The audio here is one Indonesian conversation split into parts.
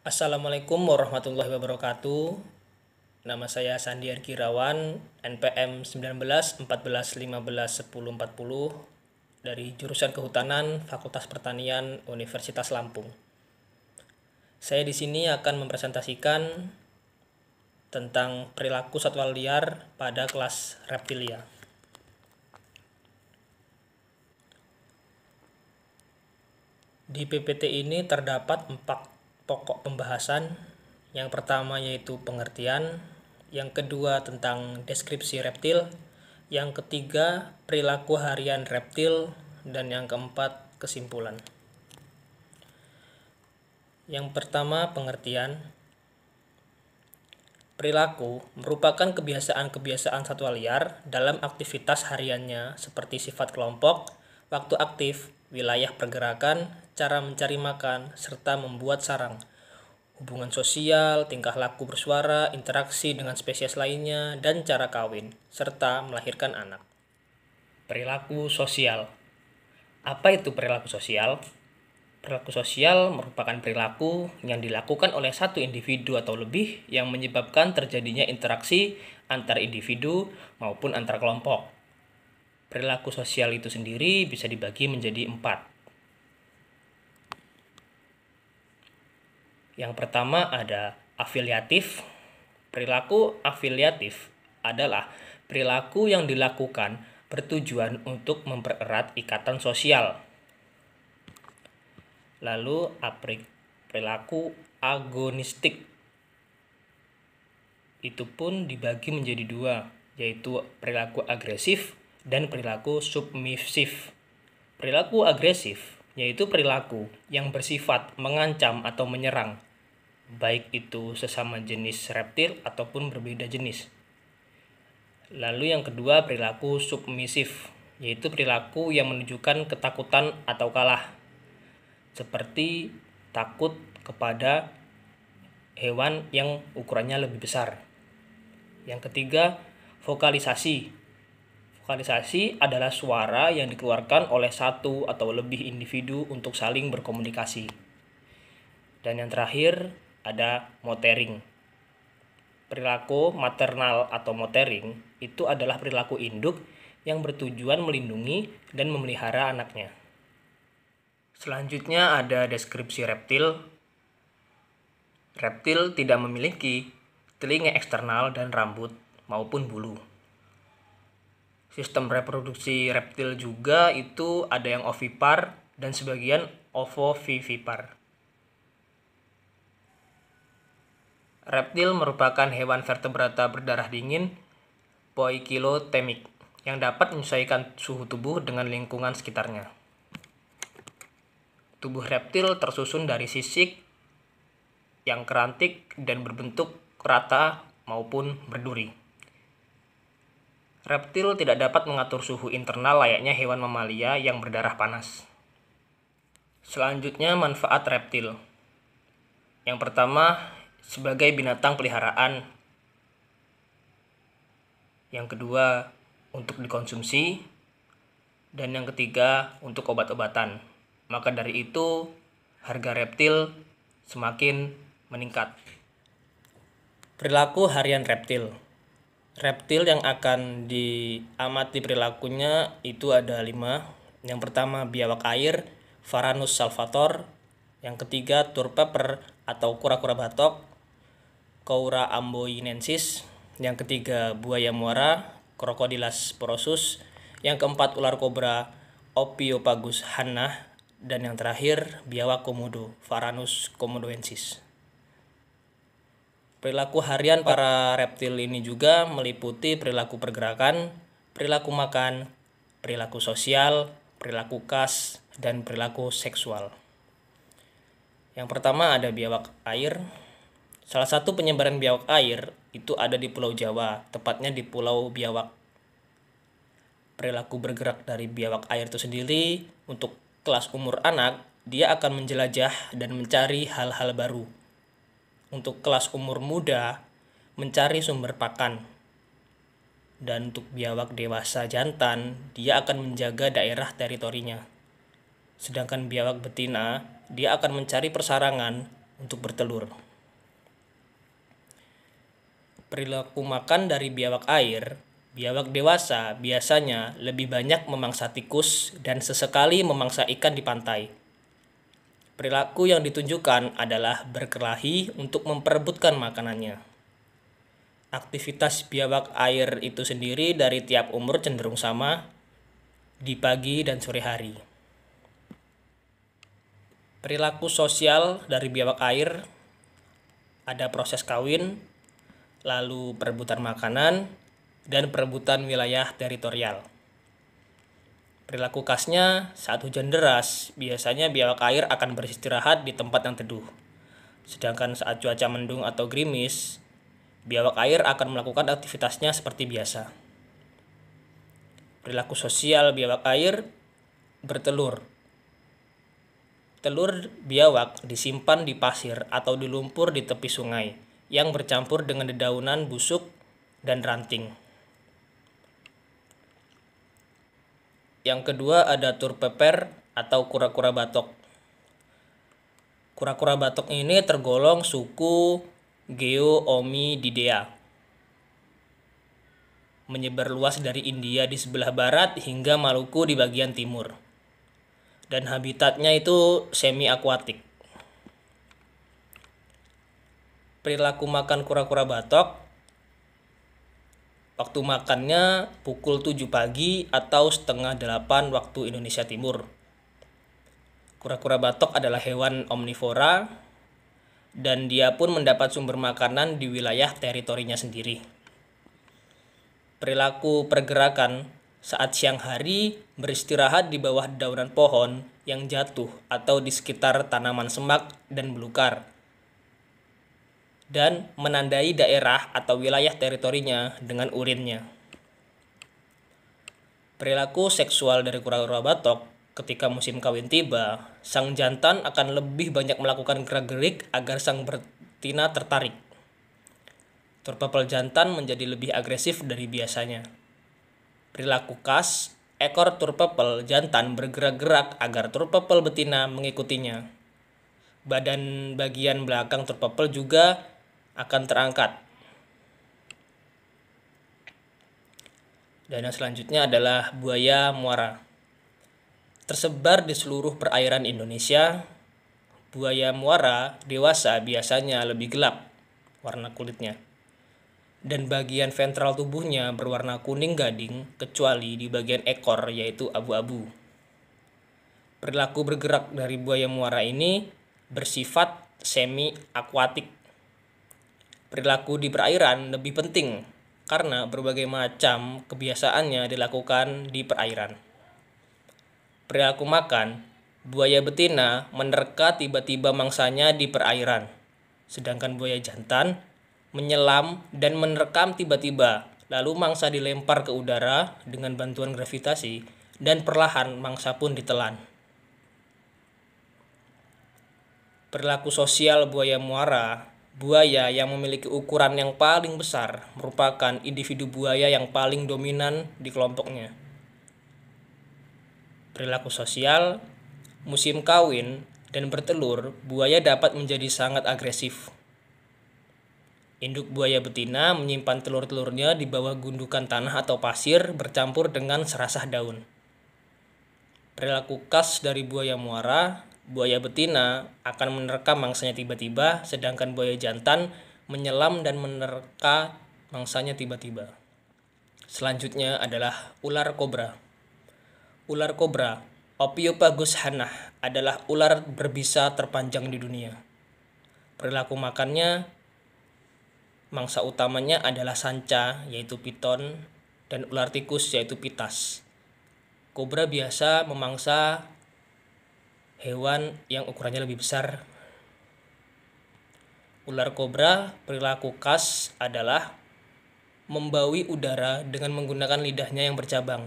Assalamualaikum warahmatullahi wabarakatuh. Nama saya Sandiar Kirawan, NPM 19 14 15 10 40 dari jurusan Kehutanan Fakultas Pertanian Universitas Lampung. Saya di sini akan mempresentasikan tentang perilaku satwa liar pada kelas reptilia. Di PPT ini terdapat empat pokok pembahasan. Yang pertama yaitu pengertian, yang kedua tentang deskripsi reptil, yang ketiga perilaku harian reptil, dan yang keempat kesimpulan. Yang pertama pengertian. Perilaku merupakan kebiasaan-kebiasaan satwa liar dalam aktivitas hariannya seperti sifat kelompok, waktu aktif, wilayah pergerakan, cara mencari makan, serta membuat sarang. Hubungan sosial, tingkah laku bersuara, interaksi dengan spesies lainnya, dan cara kawin, serta melahirkan anak. Perilaku sosial Apa itu perilaku sosial? Perilaku sosial merupakan perilaku yang dilakukan oleh satu individu atau lebih yang menyebabkan terjadinya interaksi antar individu maupun antar kelompok. Perilaku sosial itu sendiri bisa dibagi menjadi empat. Yang pertama ada afiliatif. Perilaku afiliatif adalah perilaku yang dilakukan bertujuan untuk mempererat ikatan sosial Lalu perilaku agonistik itu pun dibagi menjadi dua, yaitu perilaku agresif dan perilaku submisif. Perilaku agresif yaitu perilaku yang bersifat mengancam atau menyerang, baik itu sesama jenis reptil ataupun berbeda jenis. Lalu yang kedua perilaku submisif, yaitu perilaku yang menunjukkan ketakutan atau kalah seperti takut kepada hewan yang ukurannya lebih besar. Yang ketiga, vokalisasi. Vokalisasi adalah suara yang dikeluarkan oleh satu atau lebih individu untuk saling berkomunikasi. Dan yang terakhir ada mothering. Perilaku maternal atau mothering itu adalah perilaku induk yang bertujuan melindungi dan memelihara anaknya. Selanjutnya ada deskripsi reptil. Reptil tidak memiliki telinga eksternal dan rambut maupun bulu. Sistem reproduksi reptil juga itu ada yang ovipar dan sebagian ovovivipar. Reptil merupakan hewan vertebrata berdarah dingin poikilotemik yang dapat menyesuaikan suhu tubuh dengan lingkungan sekitarnya. Tubuh reptil tersusun dari sisik yang kerantik dan berbentuk rata maupun berduri. Reptil tidak dapat mengatur suhu internal layaknya hewan mamalia yang berdarah panas. Selanjutnya manfaat reptil. Yang pertama sebagai binatang peliharaan. Yang kedua untuk dikonsumsi dan yang ketiga untuk obat-obatan. Maka dari itu harga reptil semakin meningkat. Perilaku harian reptil. Reptil yang akan diamati perilakunya itu ada lima. Yang pertama biawak air, Varanus salvator. Yang ketiga turpeper atau kura-kura batok, Coura amboinensis. Yang ketiga buaya muara, Crocodilus porosus. Yang keempat ular kobra, Opiopagus hannah dan yang terakhir biawak komodo Varanus komodoensis. Perilaku harian para reptil ini juga meliputi perilaku pergerakan, perilaku makan, perilaku sosial, perilaku kas, dan perilaku seksual. Yang pertama ada biawak air. Salah satu penyebaran biawak air itu ada di Pulau Jawa, tepatnya di Pulau Biawak. Perilaku bergerak dari biawak air itu sendiri untuk kelas umur anak, dia akan menjelajah dan mencari hal-hal baru. Untuk kelas umur muda, mencari sumber pakan. Dan untuk biawak dewasa jantan, dia akan menjaga daerah teritorinya. Sedangkan biawak betina, dia akan mencari persarangan untuk bertelur. Perilaku makan dari biawak air, biawak dewasa biasanya lebih banyak memangsa tikus dan sesekali memangsa ikan di pantai. Perilaku yang ditunjukkan adalah berkelahi untuk memperebutkan makanannya. Aktivitas biawak air itu sendiri dari tiap umur cenderung sama di pagi dan sore hari. Perilaku sosial dari biawak air ada proses kawin, lalu perebutan makanan, dan perebutan wilayah teritorial. Perilaku khasnya saat hujan deras, biasanya biawak air akan beristirahat di tempat yang teduh. Sedangkan saat cuaca mendung atau gerimis, biawak air akan melakukan aktivitasnya seperti biasa. Perilaku sosial biawak air bertelur. Telur biawak disimpan di pasir atau di lumpur di tepi sungai yang bercampur dengan dedaunan busuk dan ranting. Yang kedua ada turpeper atau kura-kura batok. Kura-kura batok ini tergolong suku Geoomididea. Menyebar luas dari India di sebelah barat hingga Maluku di bagian timur. Dan habitatnya itu semi akuatik. Perilaku makan kura-kura batok waktu makannya pukul 7 pagi atau setengah 8 waktu Indonesia Timur. Kura-kura batok adalah hewan omnivora dan dia pun mendapat sumber makanan di wilayah teritorinya sendiri. Perilaku pergerakan saat siang hari beristirahat di bawah daunan pohon yang jatuh atau di sekitar tanaman semak dan belukar dan menandai daerah atau wilayah teritorinya dengan urinnya. Perilaku seksual dari kura-kura batok ketika musim kawin tiba, sang jantan akan lebih banyak melakukan gerak-gerik agar sang betina tertarik. Turpapel jantan menjadi lebih agresif dari biasanya. Perilaku khas, ekor turpapel jantan bergerak-gerak agar turpapel betina mengikutinya. Badan bagian belakang turpapel juga akan terangkat. Dan yang selanjutnya adalah buaya muara. Tersebar di seluruh perairan Indonesia, buaya muara dewasa biasanya lebih gelap warna kulitnya. Dan bagian ventral tubuhnya berwarna kuning gading kecuali di bagian ekor yaitu abu-abu. Perilaku bergerak dari buaya muara ini bersifat semi akuatik Perilaku di perairan lebih penting karena berbagai macam kebiasaannya dilakukan di perairan. Perilaku makan, buaya betina menerka tiba-tiba mangsanya di perairan, sedangkan buaya jantan menyelam dan menerkam tiba-tiba, lalu mangsa dilempar ke udara dengan bantuan gravitasi dan perlahan mangsa pun ditelan. Perilaku sosial buaya muara Buaya yang memiliki ukuran yang paling besar merupakan individu buaya yang paling dominan di kelompoknya. Perilaku sosial, musim kawin, dan bertelur, buaya dapat menjadi sangat agresif. Induk buaya betina menyimpan telur-telurnya di bawah gundukan tanah atau pasir bercampur dengan serasah daun. Perilaku khas dari buaya muara Buaya betina akan menerka mangsanya tiba-tiba, sedangkan buaya jantan menyelam dan menerka mangsanya tiba-tiba. Selanjutnya adalah ular kobra. Ular kobra, Opiopagus hanah, adalah ular berbisa terpanjang di dunia. Perilaku makannya, mangsa utamanya adalah sanca, yaitu piton, dan ular tikus, yaitu pitas. Kobra biasa memangsa hewan yang ukurannya lebih besar. Ular kobra perilaku khas adalah membawi udara dengan menggunakan lidahnya yang bercabang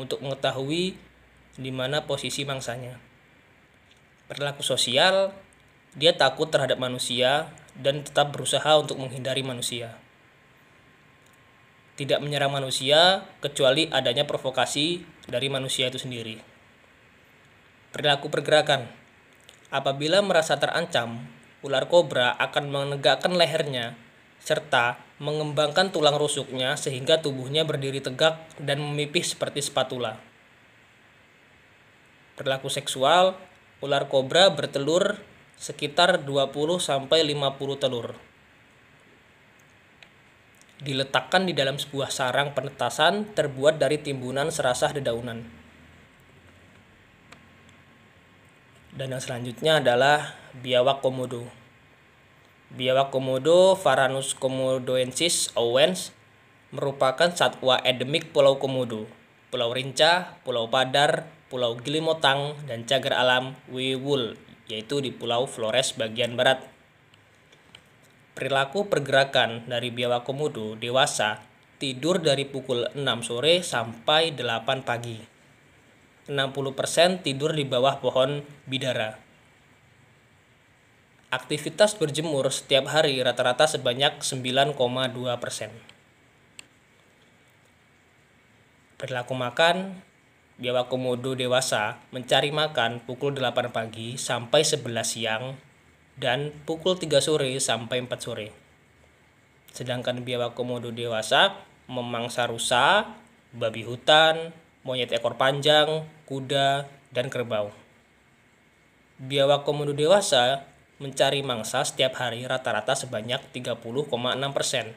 untuk mengetahui di mana posisi mangsanya. Perilaku sosial, dia takut terhadap manusia dan tetap berusaha untuk menghindari manusia. Tidak menyerang manusia kecuali adanya provokasi dari manusia itu sendiri. Perilaku pergerakan. Apabila merasa terancam, ular kobra akan menegakkan lehernya serta mengembangkan tulang rusuknya sehingga tubuhnya berdiri tegak dan memipih seperti spatula. Perilaku seksual, ular kobra bertelur sekitar 20 sampai 50 telur. Diletakkan di dalam sebuah sarang penetasan terbuat dari timbunan serasah dedaunan. Dan yang selanjutnya adalah biawak komodo. Biawak komodo Varanus komodoensis owens merupakan satwa endemik Pulau Komodo, Pulau Rinca, Pulau Padar, Pulau Gilimotang, dan cagar alam Wiwul, yaitu di Pulau Flores bagian barat. Perilaku pergerakan dari biawak komodo dewasa tidur dari pukul 6 sore sampai 8 pagi. 60% tidur di bawah pohon bidara. Aktivitas berjemur setiap hari rata-rata sebanyak 9,2%. Perilaku makan, biawak komodo dewasa mencari makan pukul 8 pagi sampai 11 siang dan pukul 3 sore sampai 4 sore. Sedangkan biawak komodo dewasa memangsa rusa, babi hutan, monyet ekor panjang, kuda, dan kerbau. Biawak komodo dewasa mencari mangsa setiap hari rata-rata sebanyak 30,6 persen.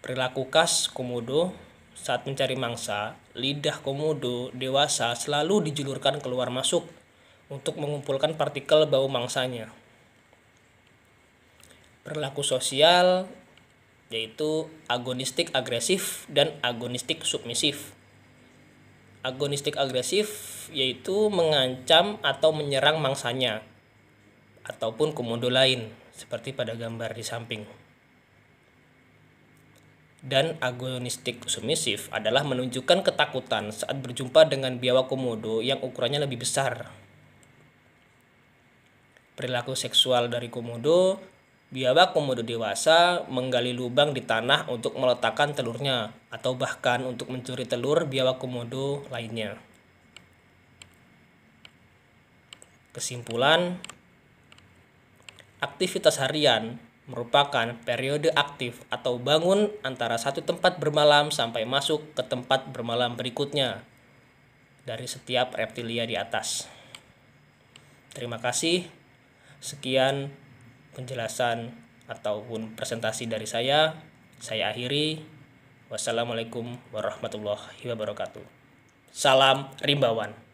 Perilaku khas komodo saat mencari mangsa, lidah komodo dewasa selalu dijulurkan keluar masuk untuk mengumpulkan partikel bau mangsanya. Perilaku sosial yaitu agonistik agresif dan agonistik submisif. Agonistik agresif yaitu mengancam atau menyerang mangsanya ataupun komodo lain seperti pada gambar di samping. Dan agonistik submisif adalah menunjukkan ketakutan saat berjumpa dengan biawak komodo yang ukurannya lebih besar. Perilaku seksual dari komodo Biawak komodo dewasa menggali lubang di tanah untuk meletakkan telurnya atau bahkan untuk mencuri telur biawak komodo lainnya. Kesimpulan, aktivitas harian merupakan periode aktif atau bangun antara satu tempat bermalam sampai masuk ke tempat bermalam berikutnya dari setiap reptilia di atas. Terima kasih. Sekian penjelasan ataupun presentasi dari saya. Saya akhiri. Wassalamualaikum warahmatullahi wabarakatuh. Salam rimbawan.